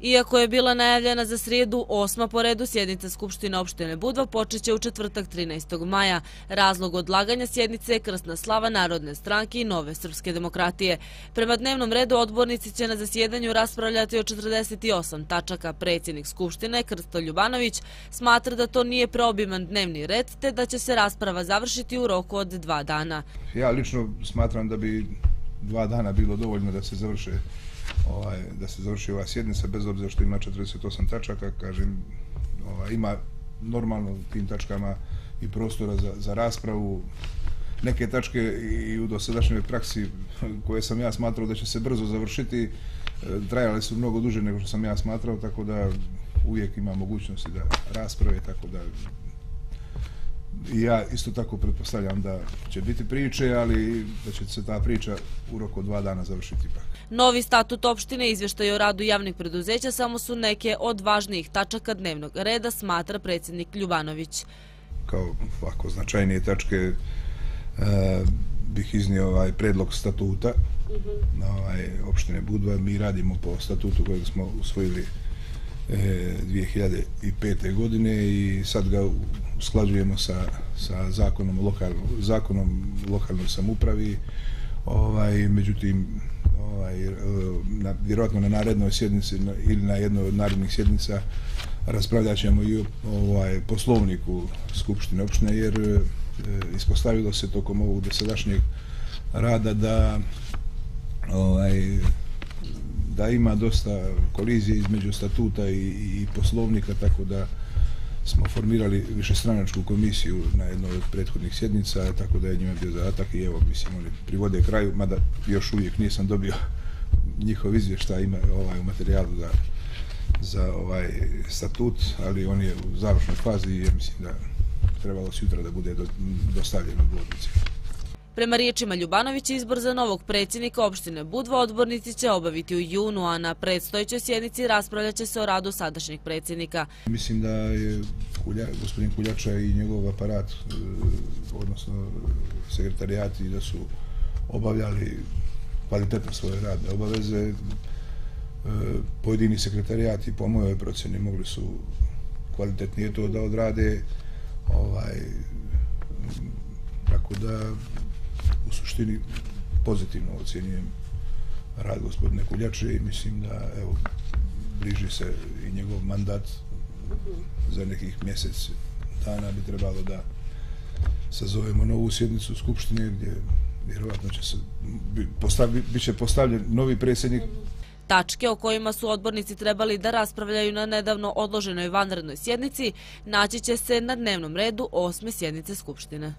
Iako je bila najavljena za srijedu, osma po redu sjednica Skupštine opštine Budva počeće u četvrtak 13. maja. Razlog odlaganja sjednice je krsna slava Narodne stranke i Nove Srpske demokratije. Prema dnevnom redu odbornici će na zasjedanju raspravljati o 48 tačaka. Predsjednik Skupštine, Krsto Ljubanović, smatra da to nije preobiman dnevni red, te da će se rasprava završiti u roku od dva dana. Ja lično smatram da bi dva dana bilo dovoljno da se završe ovaj, da se završi ova sjednica, bez obzira što ima 48 tačaka, kažem, ovaj, ima normalno u tim tačkama i prostora za, za raspravu. Neke tačke i u dosadašnjoj praksi koje sam ja smatrao da će se brzo završiti, e, trajale su mnogo duže nego što sam ja smatrao, tako da uvijek ima mogućnosti da rasprave, tako da I ja isto tako pretpostavljam da će biti priče, ali da će se ta priča u roku dva dana završiti pak. Novi statut opštine izvještaje o radu javnih preduzeća samo su neke od važnijih tačaka dnevnog reda, smatra predsjednik Ljubanović. Kao ovako značajnije tačke e, bih iznio ovaj predlog statuta na ovaj opštine Budva. Mi radimo po statutu kojeg smo usvojili 2005. godine i sad ga usklađujemo sa, sa zakonom, lokal, zakonom lokalnoj samupravi. Ovaj, međutim, ovaj, eh, na, vjerojatno na narednoj sjednici na, ili na jednoj od narednih sjednica raspravljat ćemo i ovaj, poslovniku Skupštine opštine, jer e, ispostavilo se tokom ovog desadašnjeg rada da ovaj, da ima dosta kolizije između statuta i, i poslovnika, tako da smo formirali višestranačku komisiju na jednoj od prethodnih sjednica, tako da je njima bio zadatak i evo, mislim, oni privode kraju, mada još uvijek nisam dobio njihov izvještaj ima ovaj u materijalu za, za ovaj statut, ali on je u završnoj fazi i mislim da trebalo se jutra da bude dostavljeno u. Prema riječima Ljubanovića, izbor za novog predsjednika opštine Budva odbornici će obaviti u junu, a na predstojećoj sjednici raspravljaće se o radu sadašnjeg predsjednika. Mislim da je Kulja, gospodin Kuljača i njegov aparat, e, odnosno sekretarijati, da su obavljali kvalitetno svoje radne obaveze. E, pojedini sekretarijati, po mojoj procjeni, mogli su kvalitetnije to da odrade. Ovaj, tako da u suštini pozitivno ocjenjujem rad gospodine Kuljače i mislim da evo, bliži se i njegov mandat za nekih mjesec dana bi trebalo da sazovemo novu sjednicu Skupštine gdje vjerovatno će se postavi, bit će postavljen novi predsjednik Tačke o kojima su odbornici trebali da raspravljaju na nedavno odloženoj vanrednoj sjednici naći će se na dnevnom redu osme sjednice Skupštine.